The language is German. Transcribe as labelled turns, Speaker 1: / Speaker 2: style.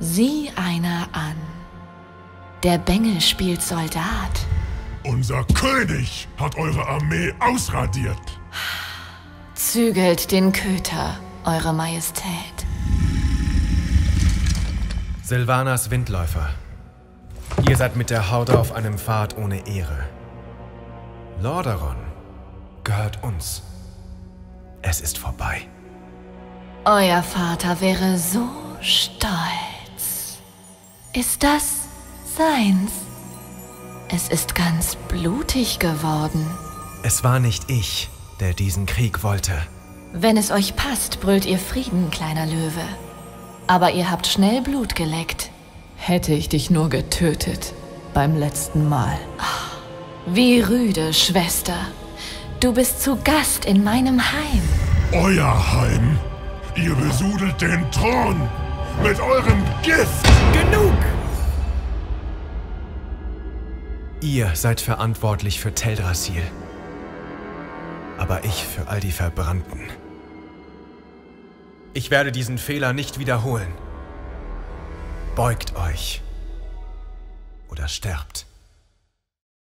Speaker 1: Sieh einer an. Der Bengel spielt Soldat.
Speaker 2: Unser König hat eure Armee ausradiert.
Speaker 1: Zügelt den Köter, Eure Majestät.
Speaker 3: Silvanas Windläufer. Ihr seid mit der Horde auf einem Pfad ohne Ehre. Lordaeron gehört uns. Es ist vorbei.
Speaker 1: Euer Vater wäre so stolz. Ist das seins? Es ist ganz blutig geworden.
Speaker 3: Es war nicht ich, der diesen Krieg wollte.
Speaker 1: Wenn es euch passt, brüllt ihr Frieden, kleiner Löwe. Aber ihr habt schnell Blut geleckt. Hätte ich dich nur getötet beim letzten Mal. Wie rüde, Schwester. Du bist zu Gast in meinem Heim.
Speaker 2: Euer Heim. Ihr besudelt den Thron mit eurem Gift.
Speaker 3: Genug! Ihr seid verantwortlich für Teldrassil. Aber ich für all die Verbrannten. Ich werde diesen Fehler nicht wiederholen. Beugt euch. Oder sterbt.